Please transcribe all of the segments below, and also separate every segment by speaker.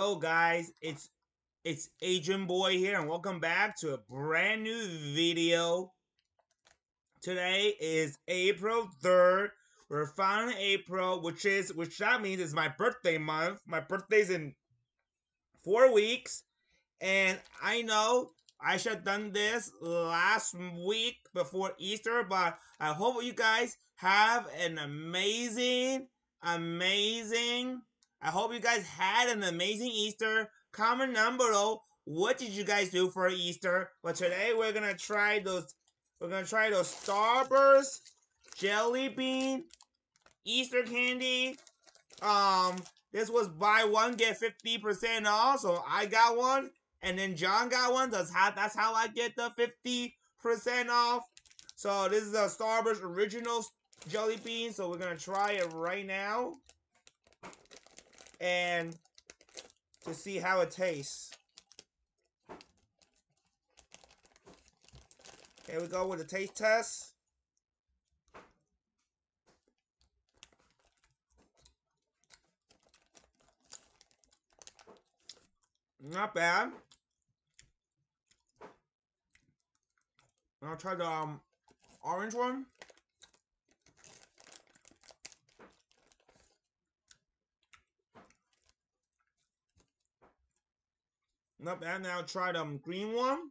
Speaker 1: guys, it's it's Asian Boy here and welcome back to a brand new video. Today is April 3rd. We're finally April, which is which that means is my birthday month. My birthday's in four weeks. And I know I should have done this last week before Easter, but I hope you guys have an amazing, amazing I hope you guys had an amazing Easter. Comment down below what did you guys do for Easter. But today we're gonna try those. We're gonna try those Starburst jelly bean Easter candy. Um, this was buy one get fifty percent off. So I got one, and then John got one. That's how that's how I get the fifty percent off. So this is a Starburst original jelly bean. So we're gonna try it right now and to see how it tastes. Here we go with the taste test. Not bad. I'll try the um, orange one. Not bad. Now try the um, green one.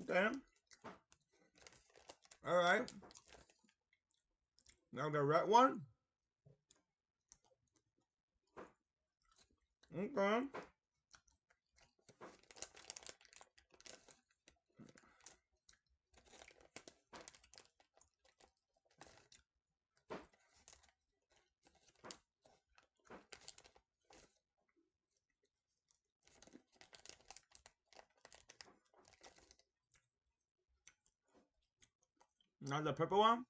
Speaker 1: Okay. Alright. Now the red one. Okay. Now the purple one.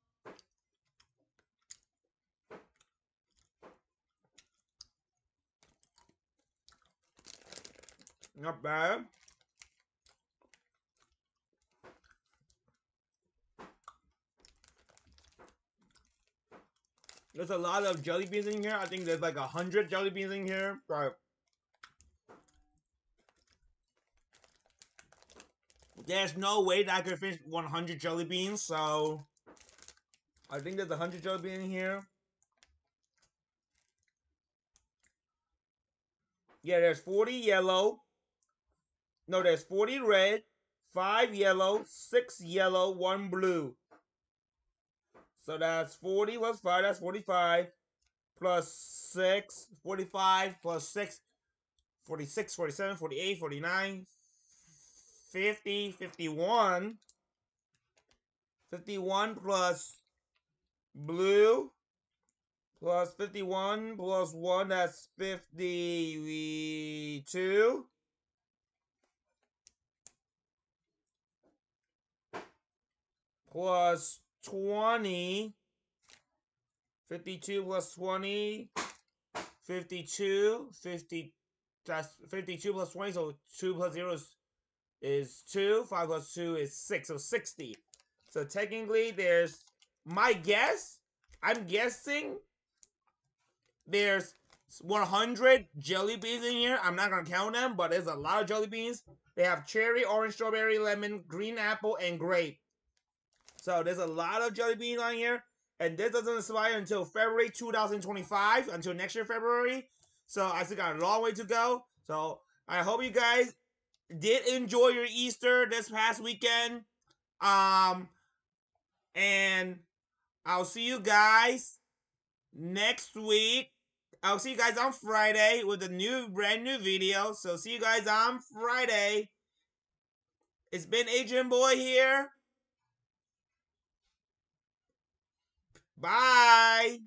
Speaker 1: Not bad. There's a lot of jelly beans in here. I think there's like a hundred jelly beans in here. But there's no way that I could finish 100 jelly beans, so I think there's 100 jelly beans in here. Yeah, there's 40 yellow. No, there's 40 red, 5 yellow, 6 yellow, 1 blue. So that's 40 plus 5, that's 45. Plus 6, 45, plus 6, 46, 47, 48, 49, 50, 51. 51 plus blue plus 51 plus 1, that's 52. Plus 20. 52 plus 20. 52. 50. That's 52 plus 20, so 2 plus 0 is is 2. 5 plus 2 is 6. So 60. So technically, there's my guess. I'm guessing there's 100 jelly beans in here. I'm not going to count them, but there's a lot of jelly beans. They have cherry, orange, strawberry, lemon, green apple, and grape. So there's a lot of jelly beans on here. And this doesn't expire until February 2025, until next year, February. So I still got a long way to go. So I hope you guys did enjoy your Easter this past weekend. Um, and I'll see you guys next week. I'll see you guys on Friday with a new, brand new video. So see you guys on Friday. It's been Asian Boy here. Bye.